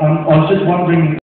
Um, I was just wondering